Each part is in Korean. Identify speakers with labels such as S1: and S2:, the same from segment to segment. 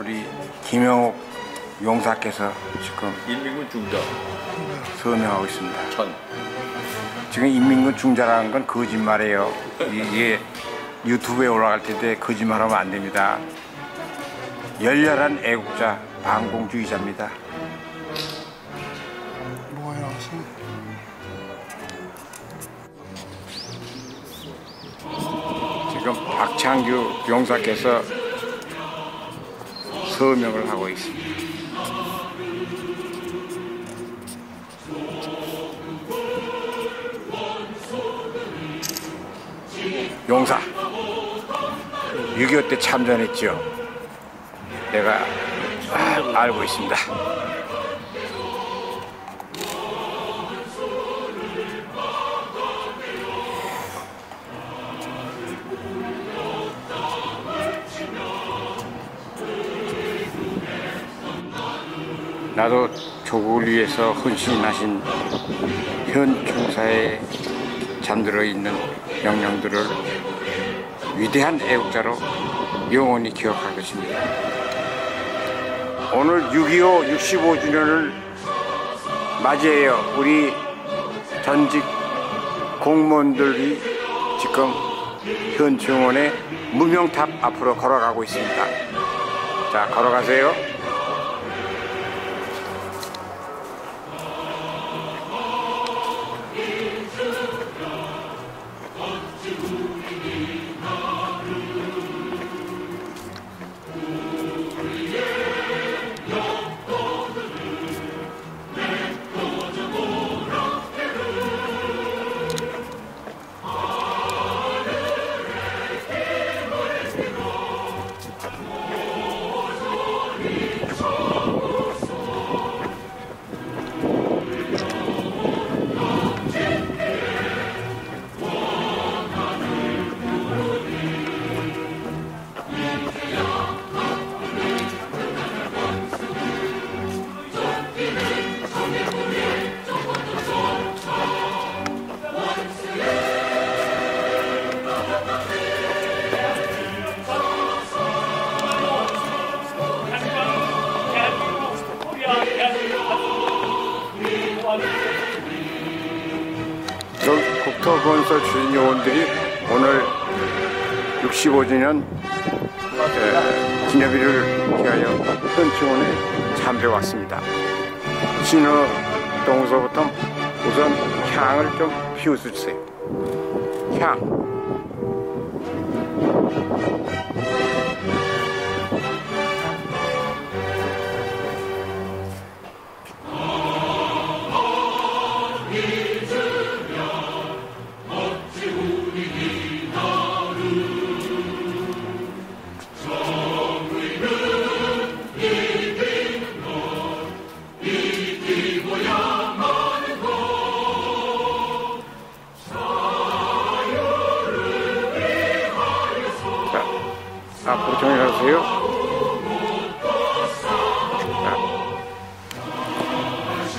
S1: 우리 김영옥 용사께서 지금
S2: 인민군 중장
S1: 서명하고 있습니다.
S2: 천
S1: 지금 인민군 중자라는 건 거짓말이에요. 이게 유튜브에 올라갈 텐데 거짓말하면 안 됩니다. 열렬한 애국자, 반공주의자입니다. 지금 박창규 용사께서 서명을 하고 있습니다. 용사 6.25 때 참전했죠. 내가 아, 알고 있습니다. 나도 조국을 위해서 헌신하신 현 총사에 잠들어 있는 명령들을 위대한 애국자로 영원히 기억하겠습니다. 오늘 6.25 65주년을 맞이해요. 우리 전직 공무원들이 지금 현 정원의 무명탑 앞으로 걸어가고 있습니다. 자, 걸어가세요. 저 국토건설 추진 요원들이 오늘 65주년 기념일을 위하여 현충원에 참배해 왔습니다. 신호 동서부터 우선 향을 좀 피워주세요. 향.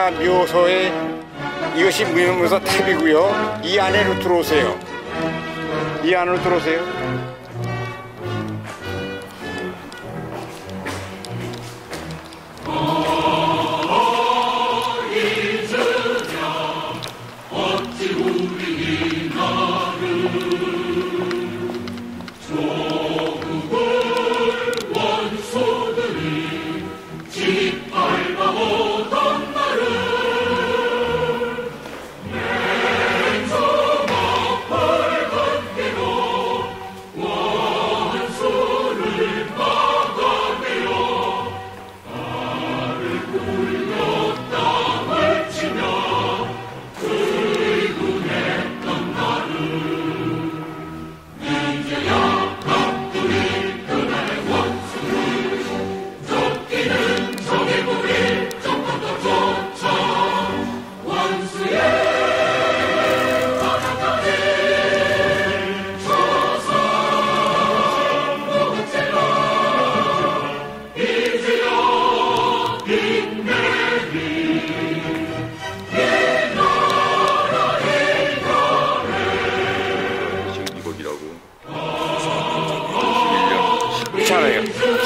S1: 무명연사 묘소에 이것이 무명연사 탑이고요. 이 안으로 들어오세요. 이 안으로 들어오세요.
S3: 조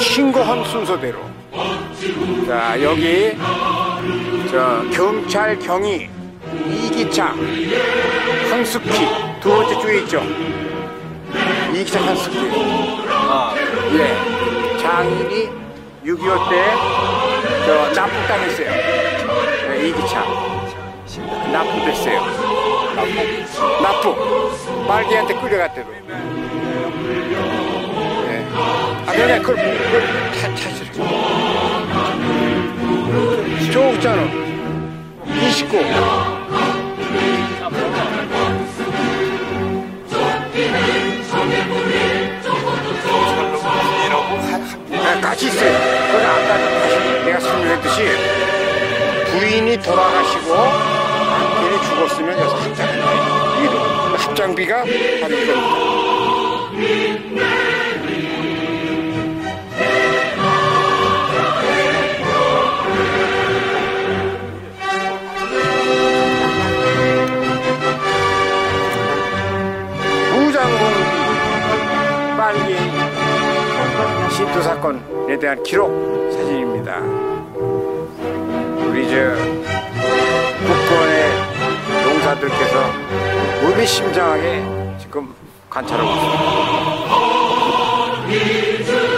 S1: 신고한 순서대로. 자 여기 저 경찰 경위 이기창 한숙희 두 번째 줄에 있죠. 이기창 한숙희.
S2: 아,
S1: 예. 장인이 6.25 때, 저, 납북당했어요. 예, 이기창. 납북됐어요. 납북. 납북. 빨개한테 끌려갔대도. 예. 아, 그냥 그걸, 그걸 다 찾으래. 저 있잖아. 29.
S2: 이라고 한
S1: 아, 같이 있어요. 그건 아까 내가 설명했듯이 부인이 돌아가시고 남편이 죽었으면 여기서 합장을 해요. 위로. 합장비가 바로 이겁니다. 신도 사건에 대한 기록 사진입니다. 우리 저 국권의 농사들께서 의미심장하게 지금 관찰하고 있습니다.